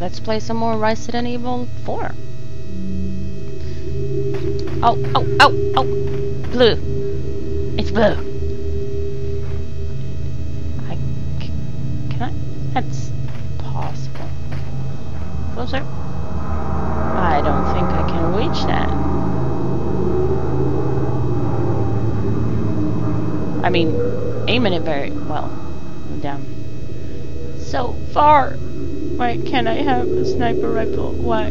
let's play some more Resident Evil 4. Oh, oh, oh, oh! Blue. It's blue. I... Can I? That's possible. Closer. I don't think I can reach that. I mean, aiming it very well. Down. So far. Why can't I have a sniper rifle? Why?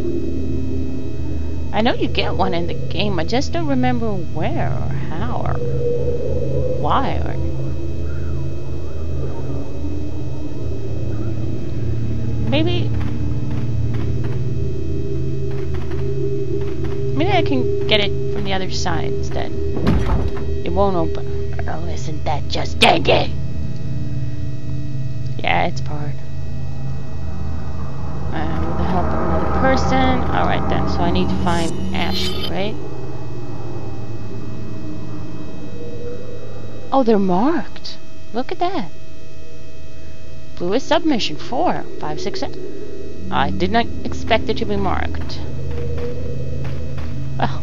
I know you get one in the game, I just don't remember where or how or why or... Maybe... Maybe I can get it from the other side instead. It won't open. Oh, isn't that just dandy? Yeah, it's hard. Uh, with the help of another person. Alright then, so I need to find Ashley, right? Oh, they're marked. Look at that. Blue is submission 4, 5, 6, 7. I did not expect it to be marked. Well,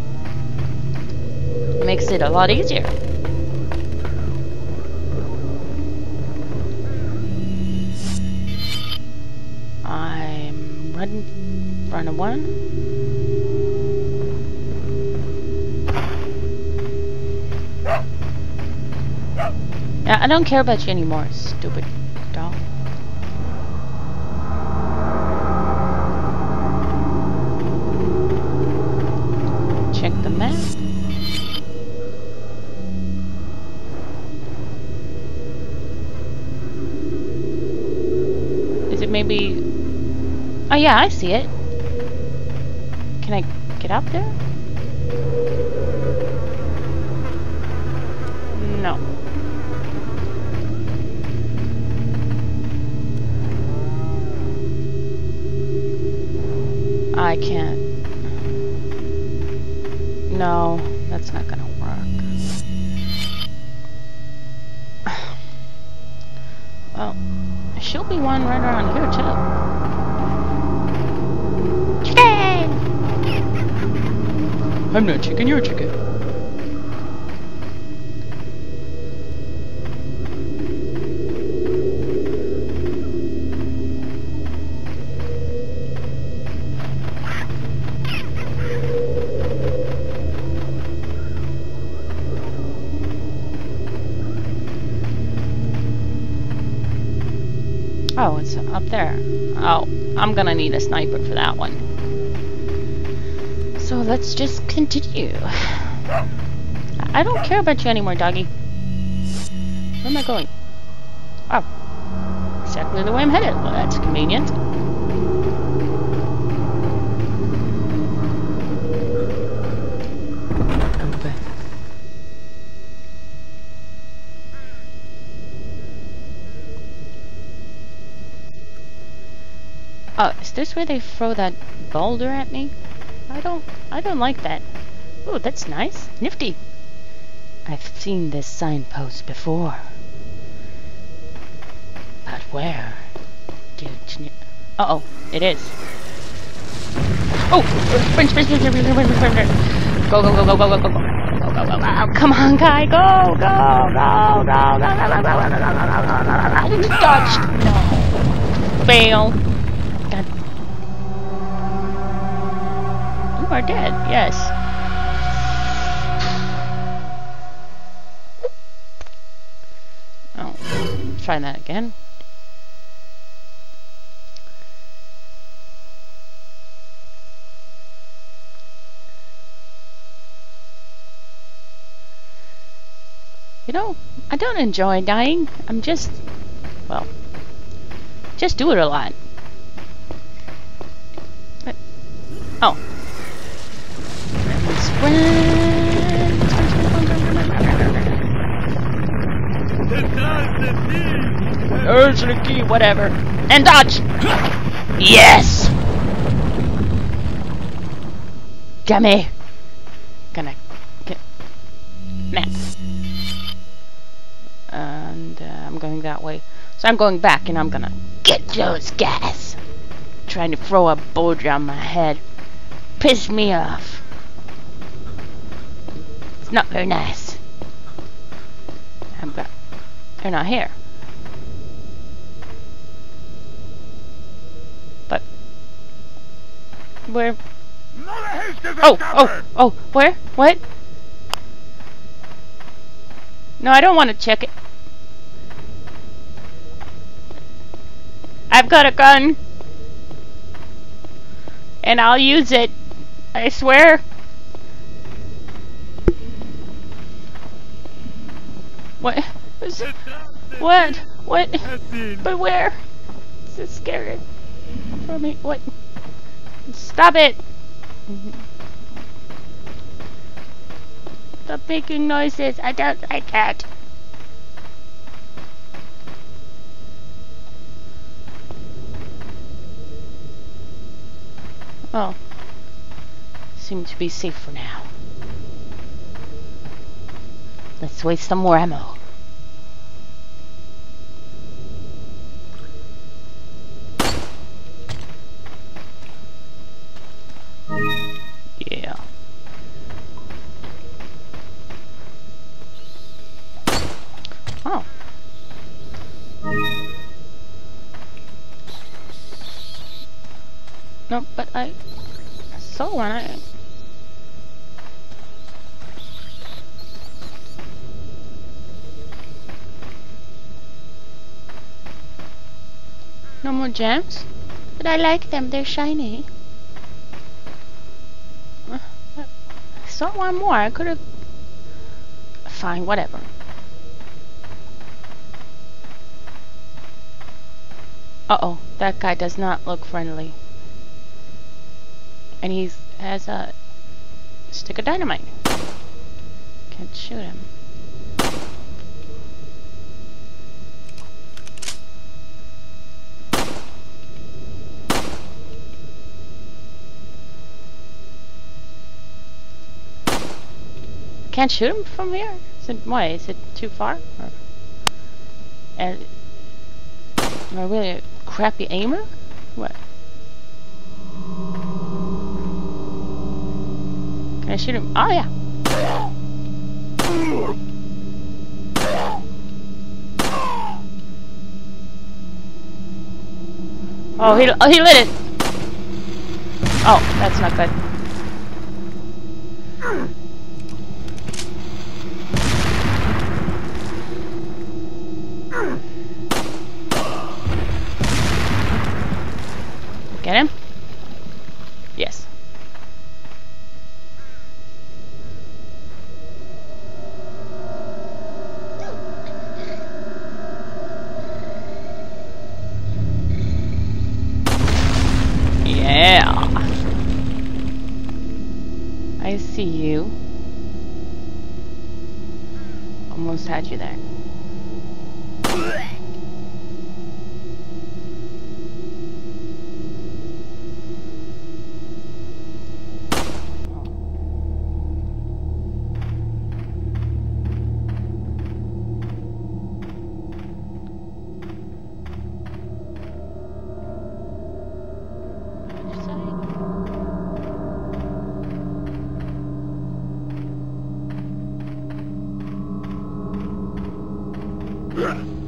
makes it a lot easier. I'm run, run a one. Yeah, I don't care about you anymore, stupid Oh yeah, I see it. Can I get up there? No. I can't. No, that's not gonna work. Well, there should be one right around here too. I'm not chicken, you're a chicken. Oh, it's up there. Oh, I'm gonna need a sniper for that one. Let's just continue. I don't care about you anymore, doggy. Where am I going? Oh. Exactly the way I'm headed. Well, that's convenient. Oh, is this where they throw that boulder at me? I don't, I don't like that. Oh, that's nice. Nifty. I've seen this signpost before. But where? Uh-oh, it is. Oh! Sprint, sprint, sprint, sprint, sprint, sprint, sprint. Go, go, go, go, go, go, go, go. Go, go, go, go. Come on, guy. Go, go, go, go, go, go, go, go, go, go, go, go, go. Dodged. No. Fail. God. Are dead, yes. Oh, try that again. You know, I don't enjoy dying. I'm just, well, just do it a lot. But, oh. There's the key, whatever. And dodge! Yes! Gimme! Gonna get map. And uh, I'm going that way. So I'm going back and I'm gonna get those gas. trying to throw a bulge on my head. Piss me off. It's not very nice. I'm back. They're not here. But where? Oh, oh, oh, where? What? No, I don't want to check it. I've got a gun. And I'll use it. I swear. What? What? What? But where? Is scary. For me. What? Stop it! Stop making noises. I don't like that. Oh. Seem to be safe for now. Let's waste some more ammo. No, but I saw one. I No more gems? But I like them, they're shiny. I saw one more, I could have... Fine, whatever. Uh-oh, that guy does not look friendly. And he has a stick of dynamite. Can't shoot him. Can't shoot him from here? Is it, why? Is it too far? Or, and, am I really a crappy aimer? What? Can I shoot him? Oh, yeah. Oh, he, oh, he lit it. Oh, that's not good. Get him? I see you. Almost had you there.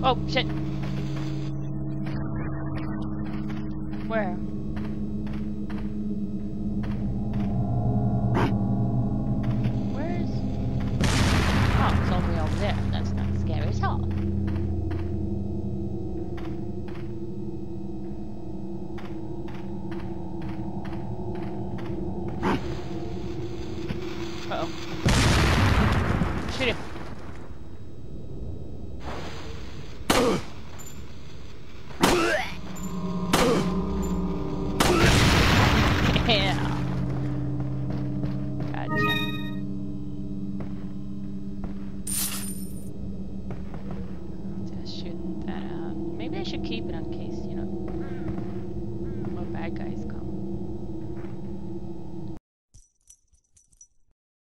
Oh, shit. Where?